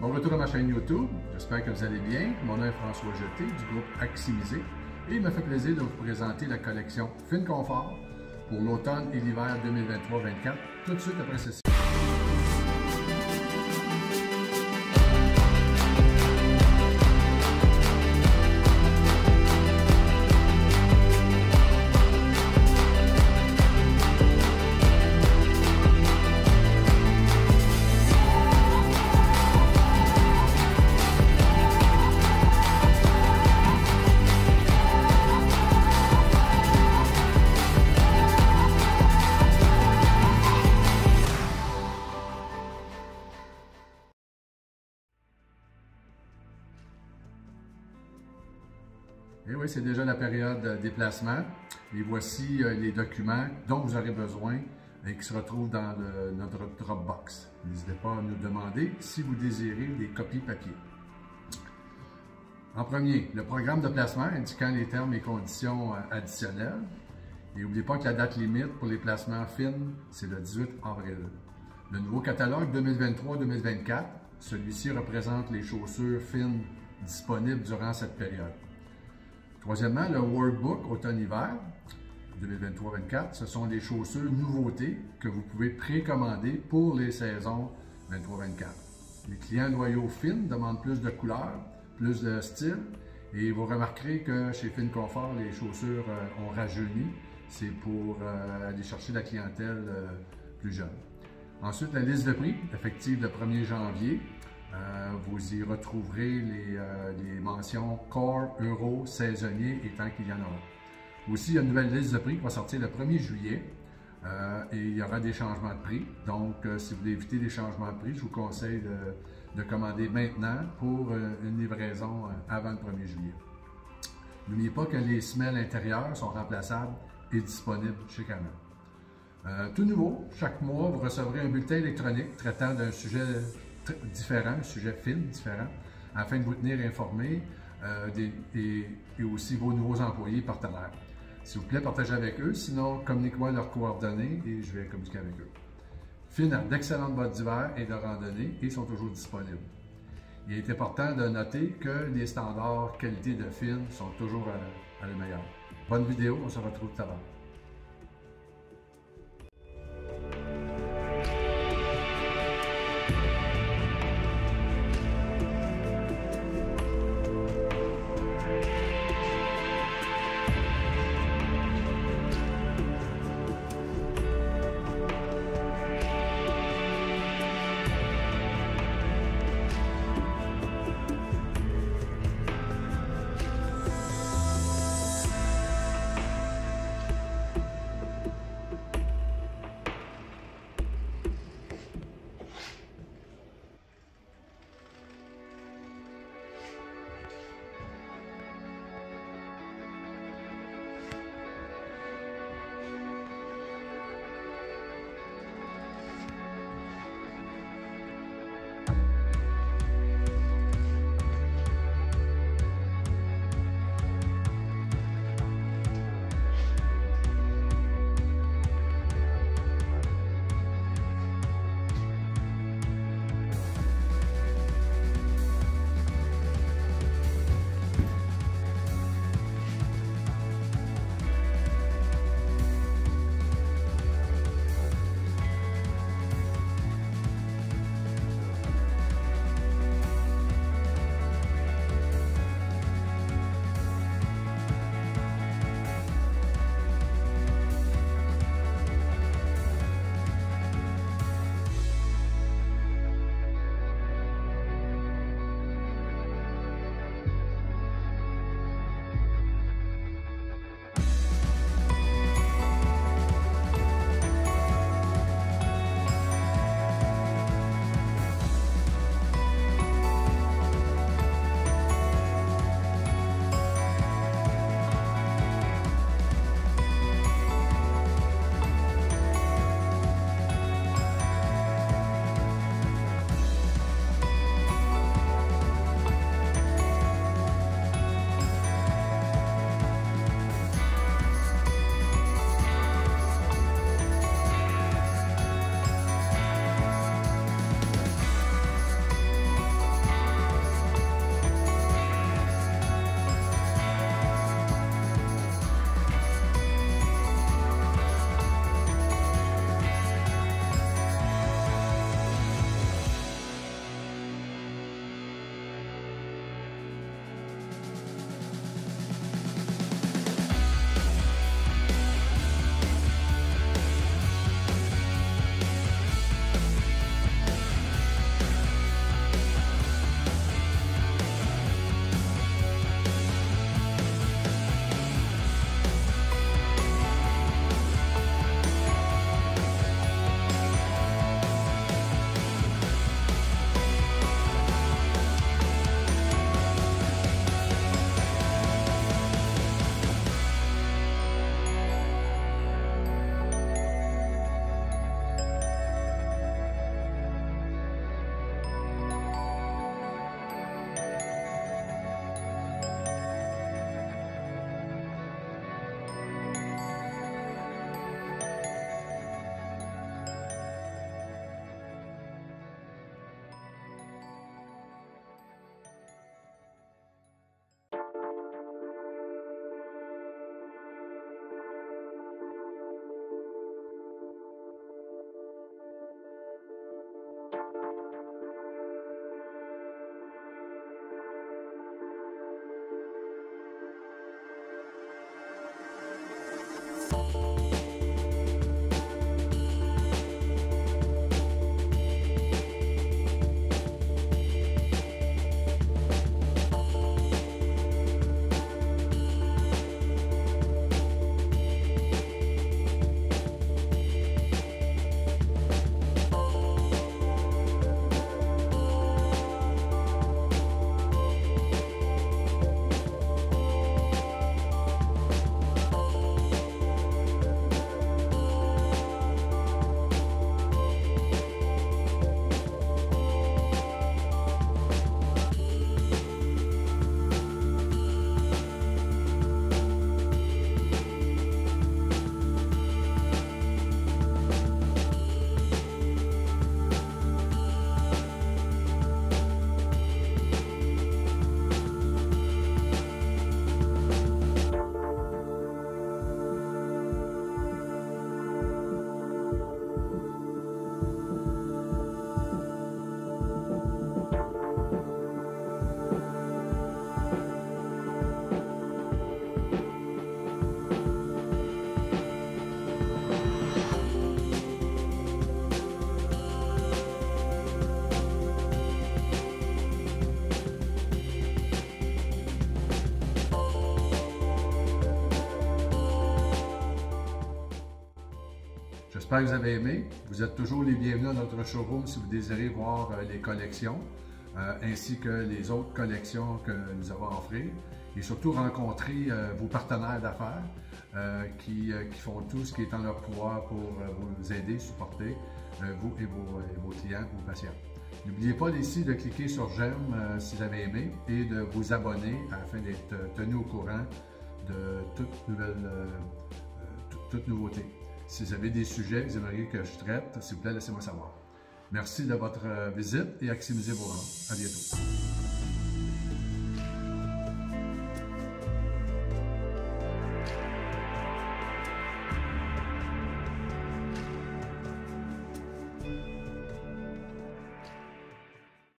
Bon retour à ma chaîne YouTube. J'espère que vous allez bien. Mon nom est François Jeté du groupe Aximisé et il me fait plaisir de vous présenter la collection Fin Confort pour l'automne et l'hiver 2023-24 tout de suite après ceci. Et oui, c'est déjà la période de déplacement. Et voici euh, les documents dont vous aurez besoin et qui se retrouvent dans notre Dropbox. N'hésitez pas à nous demander si vous désirez des copies papier. En premier, le programme de placement indiquant les termes et conditions euh, additionnels. Et n'oubliez pas que la date limite pour les placements fins, c'est le 18 avril. Le nouveau catalogue 2023-2024, celui-ci représente les chaussures fines disponibles durant cette période. Troisièmement, le Workbook automne-hiver 2023-24, ce sont des chaussures nouveautés que vous pouvez précommander pour les saisons 23-24. Les clients loyaux Fin demandent plus de couleurs, plus de style, et vous remarquerez que chez Fin Confort, les chaussures euh, ont rajeuni. C'est pour euh, aller chercher la clientèle euh, plus jeune. Ensuite, la liste de prix, effective le 1er janvier. Euh, vous y retrouverez les, euh, mentions Core, Euro, Saisonnier et tant qu'il y en aura. Aussi, il y a une nouvelle liste de prix qui va sortir le 1er juillet euh, et il y aura des changements de prix. Donc, si vous voulez éviter les changements de prix, je vous conseille de, de commander maintenant pour une livraison avant le 1er juillet. N'oubliez pas que les semelles intérieures sont remplaçables et disponibles chez Canon. Tout nouveau, chaque mois, vous recevrez un bulletin électronique traitant d'un sujet différent, un sujet fin, différent, afin de vous tenir informé euh, des, et, aussi vos nouveaux employés partenaires. S'il vous plaît, partagez avec eux, sinon communiquez-moi leurs coordonnées et je vais communiquer avec eux. Fin d'excellentes bottes d'hiver et de randonnée et sont toujours disponibles. Il est important de noter que les standards qualité de fin sont toujours à, à meilleure. Bonne vidéo, on se retrouve tout à l'heure. J'espère que vous avez aimé. Vous êtes toujours les bienvenus à notre showroom si vous désirez voir euh, les collections, euh, ainsi que les autres collections que nous avons à offrir. Et surtout rencontrer euh, vos partenaires d'affaires qui, font tout ce qui est en leur pouvoir pour vous aider, supporter, vous et vos, et vos, clients, vos patients. N'oubliez pas ici de cliquer sur j'aime si vous avez aimé et de vous abonner afin d'être tenu au courant de toute nouvelle, toute nouveauté. Si vous avez des sujets que vous aimeriez que je traite, s'il vous plaît, laissez-moi savoir. Merci de votre euh, visite et maximisez vos ventes. À bientôt.